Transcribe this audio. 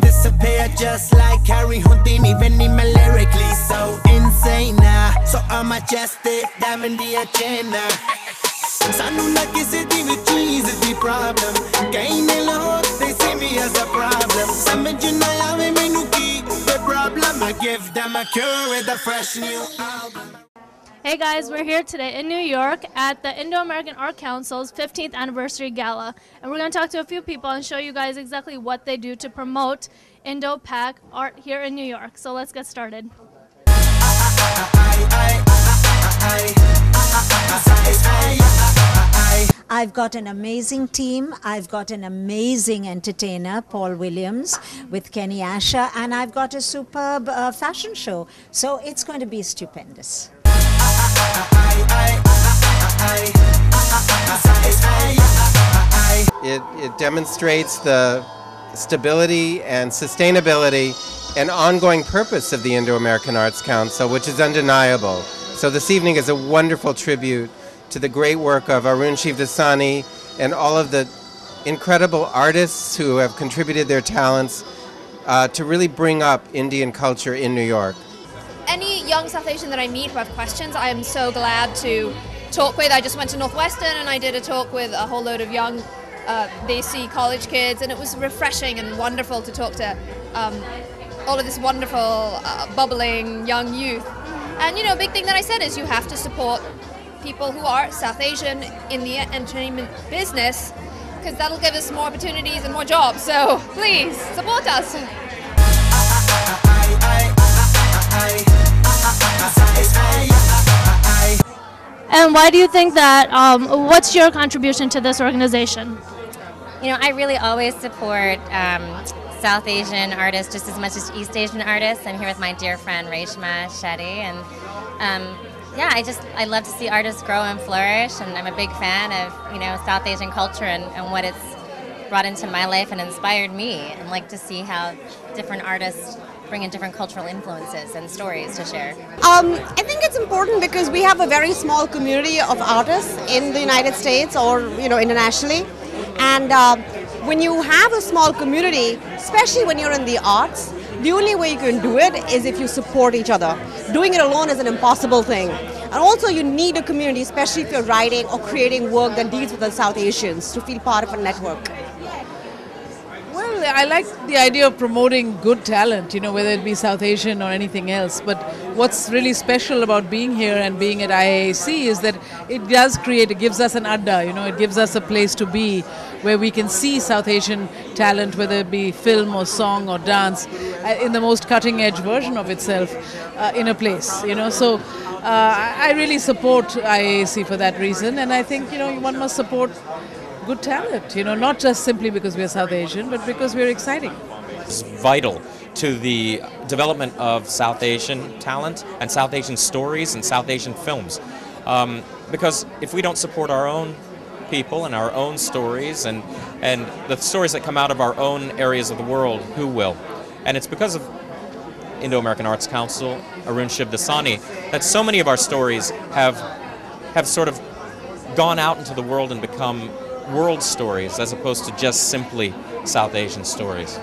disappear just like Harry Houdini Even my lyrically so insane now So I'm majestic, diamond the agenda ਸਾਨੂੰ ਨਾ ਕਿਸੇ ਦੀ ਵੀ ਚੀਜ਼ ਦੀ problem ਕਈ ਨੇ ਲੋਕ they see me as a problem ਸਮਝ ਨਾ ਆਵੇ ਮੈਨੂੰ ਕੀ the problem I give them a cure with a fresh new album Hey guys, we're here today in New York at the Indo American Art Council's 15th anniversary gala. And we're going to talk to a few people and show you guys exactly what they do to promote Indo Pac art here in New York. So let's get started. I've got an amazing team. I've got an amazing entertainer, Paul Williams, with Kenny Asher, and I've got a superb uh, fashion show. So it's going to be stupendous. It, it demonstrates the stability and sustainability and ongoing purpose of the Indo American Arts Council, which is undeniable. So, this evening is a wonderful tribute to the great work of Aroon Shivdasani and all of the incredible artists who have contributed their talents uh, to really bring up Indian culture in New York. Young South Asian that I meet who have questions, I am so glad to talk with. I just went to Northwestern and I did a talk with a whole load of young uh, Desi college kids, and it was refreshing and wonderful to talk to um, all of this wonderful, uh, bubbling young youth. And you know, a big thing that I said is you have to support people who are South Asian in the entertainment business because that'll give us more opportunities and more jobs. So please support us. And why do you think that? Um, what's your contribution to this organization? You know, I really always support um, South Asian artists just as much as East Asian artists. I'm here with my dear friend Reshma Shetty, and um, yeah, I just I love to see artists grow and flourish, and I'm a big fan of you know South Asian culture and, and what it's brought into my life and inspired me, and like to see how different artists bring in different cultural influences and stories to share. Um, I think it's important because we have a very small community of artists in the United States or you know internationally, and uh, when you have a small community, especially when you're in the arts, the only way you can do it is if you support each other. Doing it alone is an impossible thing. And also, you need a community, especially if you're writing or creating work that deals with the South Asians, to feel part of a network. I like the idea of promoting good talent, you know, whether it be South Asian or anything else. But what's really special about being here and being at IAAC is that it does create, it gives us an adda, you know, it gives us a place to be where we can see South Asian talent, whether it be film or song or dance, uh, in the most cutting edge version of itself uh, in a place, you know. So uh, I really support IAAC for that reason, and I think, you know, one must support good talent, you know, not just simply because we're South Asian, but because we're exciting. It's vital to the development of South Asian talent and South Asian stories and South Asian films. Um, because if we don't support our own people and our own stories and, and the stories that come out of our own areas of the world, who will? And it's because of Indo American Arts Council, Aroon Shivdasani, that so many of our stories have, have sort of gone out into the world and become world stories as opposed to just simply South Asian stories.